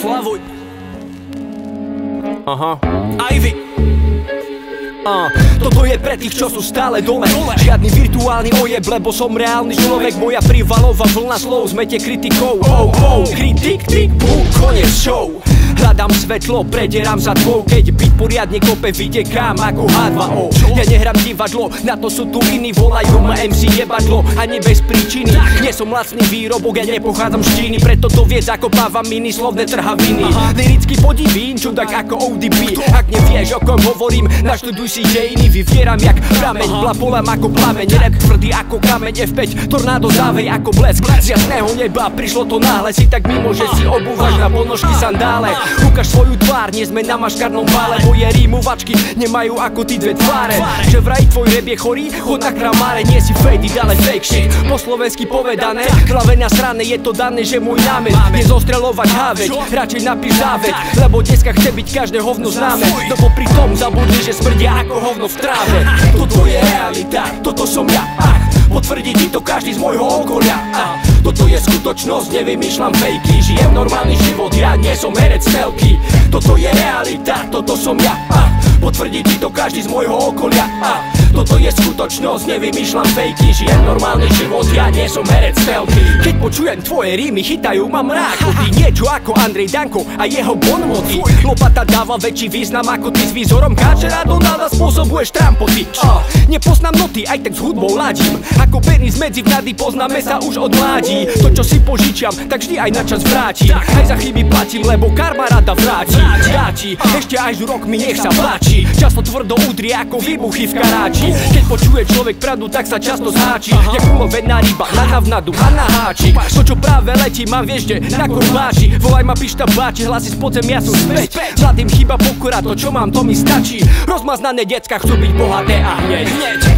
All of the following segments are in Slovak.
Slavuj. Aha. Ivy. Uh, toto je pre tých, čo sú stále dole Žiadny virtuálny ojeb, lebo som reálny človek Moja privalová vlna slov zmete kritikou Oh, oh, kritik, tik, bú, konec show Hľadám svetlo, predieram za tvou Keď byť poriadne kope, vytekám ako H2O Ja nehrám divadlo, na to sú tu iní Volajú ma MC jebadlo, ani bez príčiny. Nie som lacný výrobok, ja nepochádzam z Číny Preto to vie, zakopávam mini slovné trhaviny. Lirický podivín, čudak ako ODB Ak nevieš, o kom hovorím, naštuduj si dejiny Vyvieram jak prameň, blapolám ako plameň Rap tvrdý ako kameň, F5, tornádo závej ako blesk. Z jasného neba prišlo to náhle Si tak mimo, že si obúvaš na ponožky sandále Ukáž svoju tvár, nie sme na maškarnom bále Moje rímovačky nemajú ako ty dve tváre. Že vraj tvoj rap je chorý, chod na kramáre. Nie si faded, ale fake shit. Po slovensky povedané, hlave na strane je to dané, že môj námet Je zostrelovať háveť, radšej napíš záveď Lebo dneska chce byť každé hovno známe. No popri tom zabudli, že smrdia ako hovno v tráve. Toto je realita, toto som ja Ach, potvrdí ti to každý z môjho okolia Ach, toto je skutočnosť, nevymýšľam fejky. Žijem normálny život, ja nie som herec telky Toto je realita, toto som ja Ach, potvrdí ti to každý z môjho okolia Ach, toto je skutočnosť, nevymýšľam fejky Žijem normálny život, ja nie som herec telky Keď počujem tvoje rímy, chytajú ma mrákoty Niečo ako Andrej Danko a jeho bonmoty. Lopata dáva väčší význam ako ty s výzorom Káčera Donalda spôsobuješ trampoty. Uh, Nepoznám noty, aj tak s hudbou ladím. Ako Benny z medzi vnady poznáme sa už od mládí. To čo si požičiam, tak vždy aj na čas vrátim Aj za chyby platím, lebo karma rada vráti. Vráti, ešte až rok mi nech sa páči. Často tvrdo udrie ako výbuchy v karáči Keď počuje človek pravdu, tak sa často zháči. Jak ulovená ryba, na havnadu a na háči To čo práve letí, mám vieš, kde na korbáči Volaj ma pišta báči, hlasy z podzemia sú späť. Mladým chýba pokora, to čo mám, to mi stačí. Rozmaznané decka chcú byť bohaté a hneď.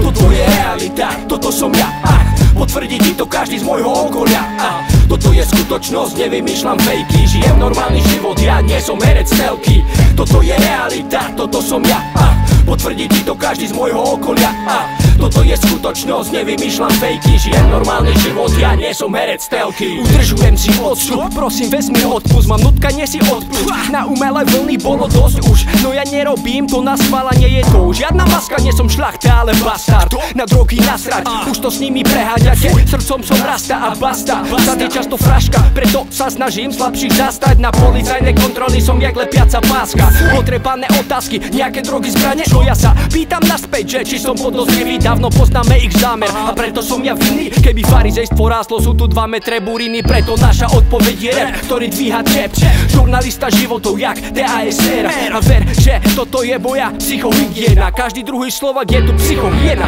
Toto je realita, toto som ja. Ach, potvrdí ti to každý z môjho okolia. Ach, toto je skutočnosť, nevymýšľam fejky. Žijem normálny život, ja nie som herec telky Toto je realita, toto som ja. Ach, potvrdí ti to každý z môjho okolia. Ach, toto je skutočnosť, nevymýšľam fejky Žijem normálny život, ja nie som herec telky. Udržujem si odstup, prosím vesmír odpust Mám nutkanie si odpúšť, na umelé vlny bolo dosť už No ja nerobím to na spálanie je to Žiadna maska, nie som šlachta, ale bastard. Na drogy nasrať, už to s nimi preháňate. Srdcom som rasta a basta Za je často fraška, preto sa snažím slabších zastať. Na policajné kontroly som jak lepiaca páska. Otrepané otázky, nejaké drogy zbrane No ja sa. Pýtam naspäť, že či som podozrivý Dávno poznáme ich zámer. A preto som ja vinný Keby farizejstvo ráslo, sú tu dva metre buriny Preto naša odpoveď je rap, ktorý dvíha čep Žurnalista životov jak TASR A ver, že toto je moja psychohygiena Každý druhý slovak je tu psychohyena.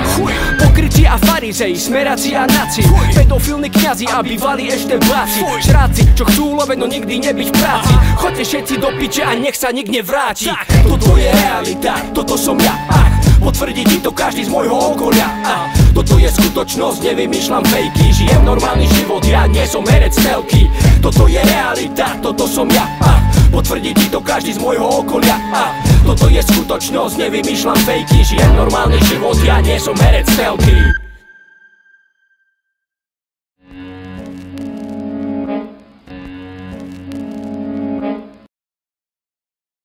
Pokryci a farizej, smeraci a naci. Pedofilní kňazi a bývali ešte bláci Šráci, čo chcú loveno nikdy nebyť v práci. Choďte všetci do piče a nech sa nik nevráti Toto je realita, toto som ja Potvrdí ti to každý z môjho okolia. Ach, Toto je skutočnosť, nevymýšľam fejky. Žijem normálny život, ja nie som herec telky. Toto je realita, toto som ja. Ach, Potvrdí ti to každý z môjho okolia. Ach, Toto je skutočnosť, nevymýšľam fejky. Žijem normálny život, ja nie som herec telky